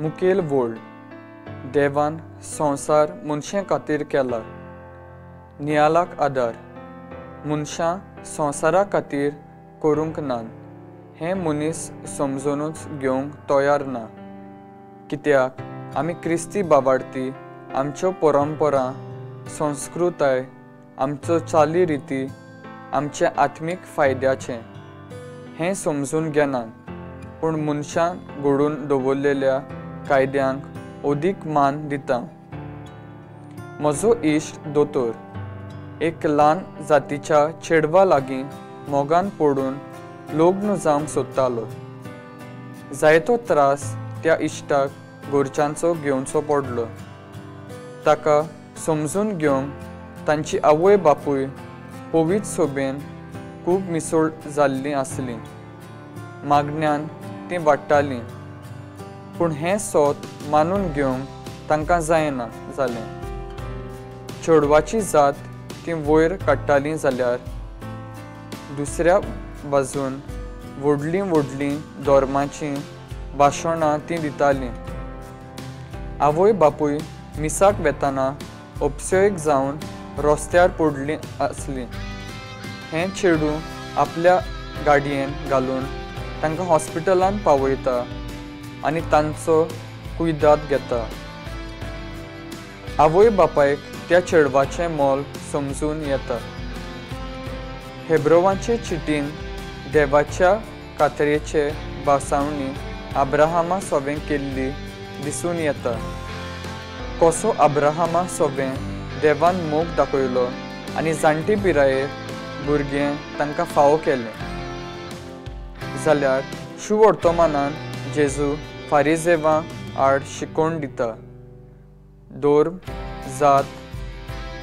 मुखेल व्हड देवान संवसार मनशां खातीर केला. नियालाक आदार मनशां संवसारा खातीर करूंक नान. हें मनीस समजूनच घेवंक तयार ना. कित्याक आमी क्रिस्ती बाबार्थी आमच्यो परंपरा संस्कृताय आमच्यो चाली रिती आमचे आत्मीक फायद्याचें. हें समजून घेनात पूण मनशां घडोवन दवरलेल्या कायद्यांक अदीक मान दिता. म्हजो इश्ट दोतोर एक ल्हान जातीच्या चेडवा लागीं मोगान पडून लग्न जावंक सोदतालो. जायतो त्रास त्या इश्टाक घरच्यांचो घेवचो पडलो. ताका समजून घेवंक तांची आवय बापूय पवीत सोबेन खूब मिसळ जाल्लीं आसलीं. मागण्यान तीं वाडटालीं पूण हें सोत मानून घेवंक तांकां जायना जालें. चेडवाची जात ती वयर काडटालीं जाल्यार दुसऱ्या बाजून व्हडलीं व्हडलीं धोर्माचीं भाशणां तीं दितालीं. आवय बापूय मिसाक वेताना उपसयक जावन रस्त्यार पडलीं आसलीं. हें चेडूं आपल्या गाडयेन घालून तांकां हॉस्पिटलान पावयता. आनी तांचो कुयदाद घेता. आवय बापायक त्या चेडवाचें मोल समजून येता. हेब्रोवाचे चिटीन देवाच्या कातरेचे बासावणी आब्राहामा सोबें केल्ली दिसून येता. कसो आब्राहामा सोबें देवान मोग दाखयलो आनी जाणटी पिरायेर भुरगें तांकां फावो केलें. जाल्यार शुवर्तमानान जेजू फारिजेवां आड शिकोण दिता धोर्म जात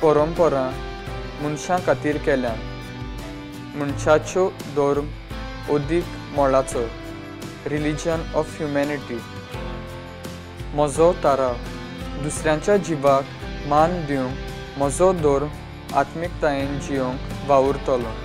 परंपरा मनशां खातीर केल्या. मनशाच्यो धोर्म ओदीक मोलाचो. Religion of humanity. म्हजो तारा दुसऱ्यांच्या जिवाक मान दिवंक म्हजो धोर्म आत्मिकतायेन जियोंक वावुरतलो.